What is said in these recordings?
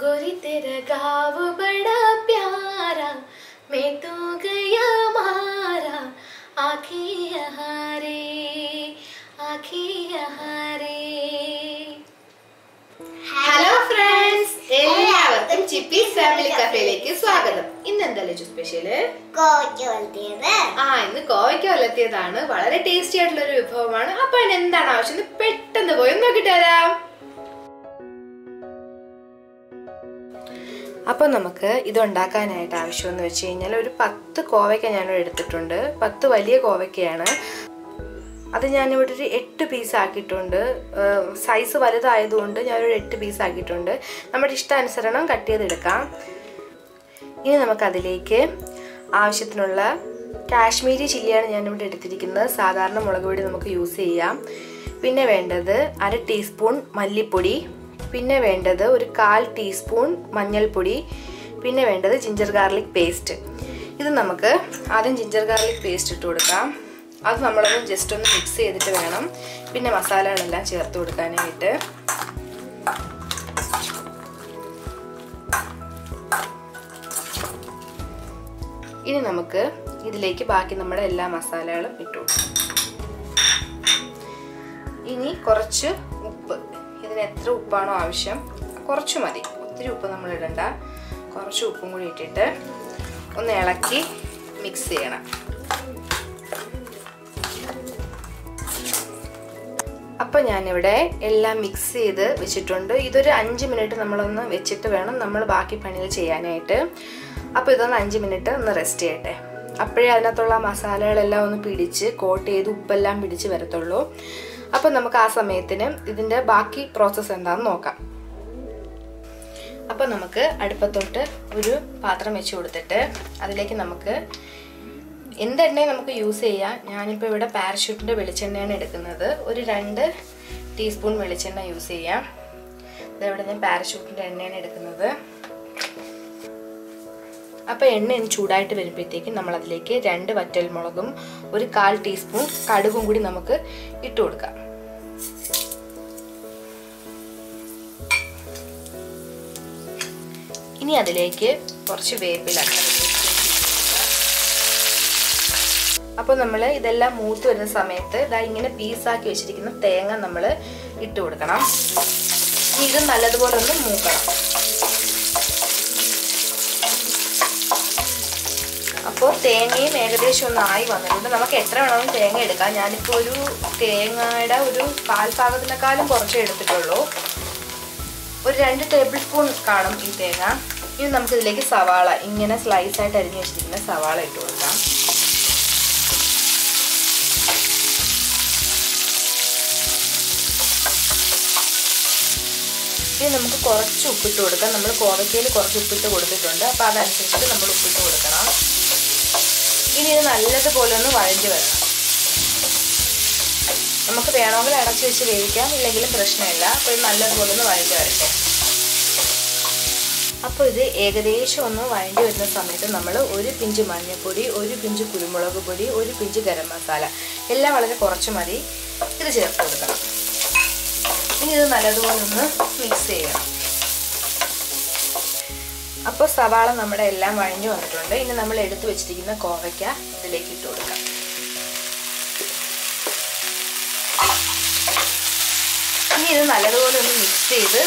गोरी तेरा गाँव എല്ലാവർക്കും ഫാമിലി കഫേയിലേക്ക് സ്വാഗതം. ഇന്ന് എന്താ ലജു സ്പെഷ്യൽ ആ ഇന്ന് കോവയ്ക്ക വലത്തിയതാണ്. വളരെ ടേസ്റ്റി ആയിട്ടുള്ള ഒരു വിഭവമാണ്. അപ്പൊ അതിന് എന്താണ് ആവശ്യം പെട്ടെന്ന് പോയി നോക്കിട്ട് വരാം. അപ്പോൾ നമുക്ക് ഇത് ഉണ്ടാക്കാനായിട്ട് ആവശ്യമെന്ന് വെച്ച് കഴിഞ്ഞാൽ ഒരു പത്ത് കോവയ്ക്ക ഞാനിവിടെ എടുത്തിട്ടുണ്ട്. പത്ത് വലിയ കോവയ്ക്കയാണ്. അത് ഞാനിവിടെ ഒരു എട്ട് പീസ് ആക്കിയിട്ടുണ്ട്. സൈസ് വലുതായതുകൊണ്ട് ഞാനൊരു എട്ട് പീസ് ആക്കിയിട്ടുണ്ട്. നമ്മുടെ ഇഷ്ടാനുസരണം കട്ട് ചെയ്തെടുക്കാം. ഇനി നമുക്കതിലേക്ക് ആവശ്യത്തിനുള്ള കാശ്മീരി ചില്ലിയാണ് ഞാനിവിടെ എടുത്തിരിക്കുന്നത്. സാധാരണ മുളക് പൊടി നമുക്ക് യൂസ് ചെയ്യാം. പിന്നെ വേണ്ടത് അര ടീസ്പൂൺ മല്ലിപ്പൊടി. പിന്നെ വേണ്ടത് ഒരു കാൽ ടീസ്പൂൺ മഞ്ഞൾപ്പൊടി. പിന്നെ വേണ്ടത് ജിഞ്ചർ ഗാർലിക് പേസ്റ്റ് ഇത് നമുക്ക് ആദ്യം ജിഞ്ചർ ഗാർലിക് പേസ്റ്റ് ഇട്ട് കൊടുക്കാം. അത് നമ്മളൊന്ന് ജസ്റ്റ് ഒന്ന് മിക്സ് ചെയ്തിട്ട് വേണം. പിന്നെ മസാലകളെല്ലാം ചേർത്ത് കൊടുക്കാനായിട്ട്. ഇനി നമുക്ക് ഇതിലേക്ക് ബാക്കി നമ്മുടെ എല്ലാ മസാലകളും ഇട്ടു ഇനി കുറച്ച് ഉപ്പ്. ഇതിന് എത്ര ഉപ്പാണോ ആവശ്യം കുറച്ച് മതി. ഒത്തിരി ഉപ്പ് നമ്മൾ ഇടണ്ട. കുറച്ച് ഉപ്പും കൂടി ഇട്ടിട്ട് ഒന്ന് ഇളക്കി മിക്സ് ചെയ്യണം. അപ്പോൾ ഞാനിവിടെ എല്ലാം മിക്സ് ചെയ്ത് വെച്ചിട്ടുണ്ട്. ഇതൊരു അഞ്ച് മിനിറ്റ് നമ്മളൊന്ന് വെച്ചിട്ട് വേണം നമ്മൾ ബാക്കി പണികൾ ചെയ്യാനായിട്ട്. അപ്പോൾ ഇതൊന്ന് അഞ്ച് മിനിറ്റ് ഒന്ന് റെസ്റ്റ് ചെയ്യട്ടെ. അപ്പോഴേ അതിനകത്തുള്ള മസാലകളെല്ലാം ഒന്ന് പിടിച്ച് കോട്ട് ചെയ്ത് ഉപ്പെല്ലാം പിടിച്ച് വരത്തുള്ളൂ. അപ്പോൾ നമുക്ക് ആ സമയത്തിന് ഇതിന്റെ ബാക്കി പ്രോസസ്സ് എന്താണെന്ന് നോക്കാം. അപ്പോൾ നമുക്ക് അടുപ്പത്തോട്ട് ഒരു പാത്രം വെച്ച് കൊടുത്തിട്ട് അതിലേക്ക് നമുക്ക് എന്ത് എണ്ണയും നമുക്ക് യൂസ് ചെയ്യാം? ഞാനിപ്പോൾ ഇവിടെ പാരഷൂട്ടിന്റെ വെളിച്ചെണ്ണയാണ് എടുക്കുന്നത്. ഒരു രണ്ട് ടീസ്പൂൺ വെളിച്ചെണ്ണ യൂസ് ചെയ്യാം. ഇതവിടെ ഞാൻ പാരഷൂട്ടിന്റെ എണ്ണയാണ് എടുക്കുന്നത്. അപ്പോൾ എണ്ണ ഇനി ചൂടായിട്ട് വരുമ്പോഴത്തേക്കും നമ്മളതിലേക്ക് രണ്ട് വറ്റൽ മുളകും ഒരു കാൽ ടീസ്പൂൺ കടുകും കൂടി നമുക്ക് ഇട്ട് കൊടുക്കാം. ഇനി അതിലേക്ക് കുറച്ച് വേപ്പില അപ്പോൾ നമ്മൾ ഇതെല്ലാം മൂത്ത് വരുന്ന സമയത്ത് ഇതാ ഇങ്ങനെ പീസാക്കി വെച്ചിരിക്കുന്ന തേങ്ങ നമ്മൾ ഇട്ട് കൊടുക്കണം. ഇത് നല്ലതുപോലെ ഒന്ന് മൂക്കണം. അപ്പോൾ തേങ്ങയും ഏകദേശം ഒന്ന് ആയി വന്നിട്ടുണ്ട്. നമുക്ക് എത്ര വേണമെങ്കിലും തേങ്ങ എടുക്കാം. ഞാനിപ്പോൾ ഒരു തേങ്ങയുടെ ഒരു കാൽ ഭാഗത്തിനേക്കാളും കുറച്ചേ എടുത്തിട്ടുള്ളൂ. ഒരു രണ്ട് ടേബിൾ സ്പൂൺ കാണും ഈ തേങ്ങ. ഇനി നമുക്കിതിലേക്ക് സവാള ഇങ്ങനെ സ്ലൈസ് ആയിട്ട് അരിഞ്ഞു വെച്ചിരിക്കുന്ന സവാള ഇട്ട് കൊടുക്കാം. ഇനി നമുക്ക് കുറച്ച് ഉപ്പിട്ട് കൊടുക്കാം. നമ്മൾ കോവയ്ക്കയിൽ കുറച്ച് ഉപ്പിട്ട് കൊടുത്തിട്ടുണ്ട്. അപ്പോൾ അതനുസരിച്ചിട്ട് നമ്മൾ ഉപ്പിട്ട് കൊടുക്കണം. ഇനി ഇത് നല്ലതുപോലെ ഒന്ന് വഴഞ്ഞു വരണം. നമുക്ക് വേണമെങ്കിൽ അടച്ചു വെച്ച് വേവിക്കാം. ഇല്ലെങ്കിലും പ്രശ്നമില്ല. അപ്പോൾ ഇത് നല്ലതുപോലെ ഒന്ന് വഴഞ്ഞു വരട്ടെ. അപ്പോൾ ഇത് ഏകദേശം ഒന്ന് വഴണ്ടി വരുന്ന സമയത്ത് നമ്മൾ ഒരു പിഞ്ച് മഞ്ഞൾപ്പൊടി ഒരു പിഞ്ച് കുരുമുളക് പൊടി ഒരു പിഞ്ച് ഗരം മസാല. എല്ലാം വളരെ കുറച്ച് മതി. ഇത് ചേർത്ത് കൊടുക്കണം. ഇനി ഇത് നല്ലതുപോലെ ഒന്ന് മിക്സ് ചെയ്യണം അപ്പോൾ സവാള നമ്മുടെ എല്ലാം വഴഞ്ഞു വന്നിട്ടുണ്ട്. ഇനി നമ്മൾ എടുത്തു വെച്ചിരിക്കുന്ന കോവയ്ക്ക ഇതിലേക്ക് ഇട്ട് കൊടുക്കാം. ഇനി ഇത് നല്ലതുപോലെ ഒന്ന് മിക്സ് ചെയ്ത്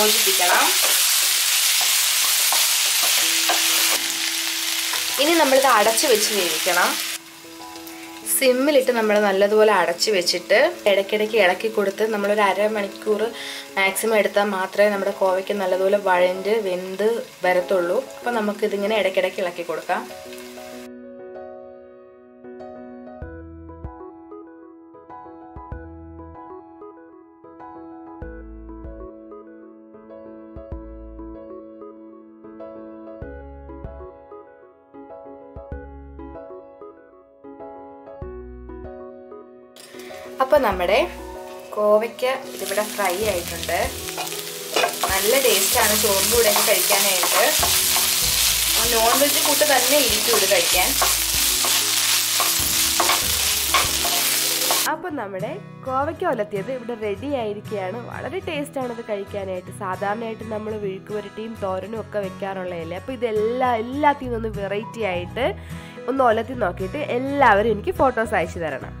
യോജിപ്പിക്കണം. ഇനി നമ്മളിത് അടച്ചു വെച്ച് വേവിക്കണം. സിമ്മിലിട്ട് നമ്മൾ നല്ലതുപോലെ അടച്ചു വെച്ചിട്ട് ഇടയ്ക്കിടയ്ക്ക് ഇളക്കി കൊടുത്ത് നമ്മളൊരു അരമണിക്കൂർ മാക്സിമം എടുത്താൽ മാത്രമേ നമ്മുടെ കോവയ്ക്ക് നല്ലതുപോലെ വഴഞ്ഞ് വെന്ത് വരത്തുള്ളൂ. അപ്പോൾ നമുക്കിതിങ്ങനെ ഇടയ്ക്കിടയ്ക്ക് ഇളക്കി കൊടുക്കാം. അപ്പോൾ നമ്മുടെ കോവയ്ക്ക ഇതിവിടെ ഫ്രൈ ആയിട്ടുണ്ട്. നല്ല ടേസ്റ്റാണ് ചോറിന്റെ കൂടെ കഴിക്കാനായിട്ട്. നോൺ വെജ് കൂട്ട് തന്നെ ഇരിക്കും ഇത് കഴിക്കാൻ. അപ്പം നമ്മുടെ കോവയ്ക്ക് ഒലത്തിയത് ഇവിടെ റെഡി ആയിരിക്കുകയാണ് വളരെ ടേസ്റ്റാണ് ഇത് കഴിക്കാനായിട്ട്. സാധാരണയായിട്ട് നമ്മൾ വിഴുക്ക് പുരട്ടിയും തോരനും ഒക്കെ വെക്കാറുള്ളതല്ലേ? അപ്പോൾ ഇതെല്ലാം എല്ലാത്തിൽ നിന്നും വെറൈറ്റി ആയിട്ട് ഒന്ന് ഒലത്തി നോക്കിയിട്ട് എല്ലാവരും എനിക്ക് ഫോട്ടോസ് അയച്ചു തരണം.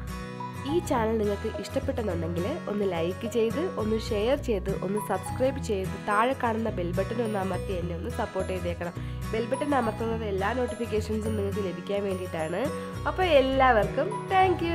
ഈ ചാനൽ നിങ്ങൾക്ക് ഇഷ്ടപ്പെട്ടെന്നുണ്ടെങ്കിൽ ഒന്ന് ലൈക്ക് ചെയ്ത് ഒന്ന് ഷെയർ ചെയ്ത് ഒന്ന് സബ്സ്ക്രൈബ് ചെയ്ത് താഴെ കാണുന്ന ബെൽബട്ടൺ ഒന്ന് അമർത്തി എന്നെ ഒന്ന് സപ്പോർട്ട് ചെയ്തേക്കണം. ബെൽബട്ടൺ അമർത്തുന്നത് എല്ലാ നോട്ടിഫിക്കേഷൻസും നിങ്ങൾക്ക് ലഭിക്കാൻ വേണ്ടിയിട്ടാണ്. അപ്പോൾ എല്ലാവർക്കും താങ്ക്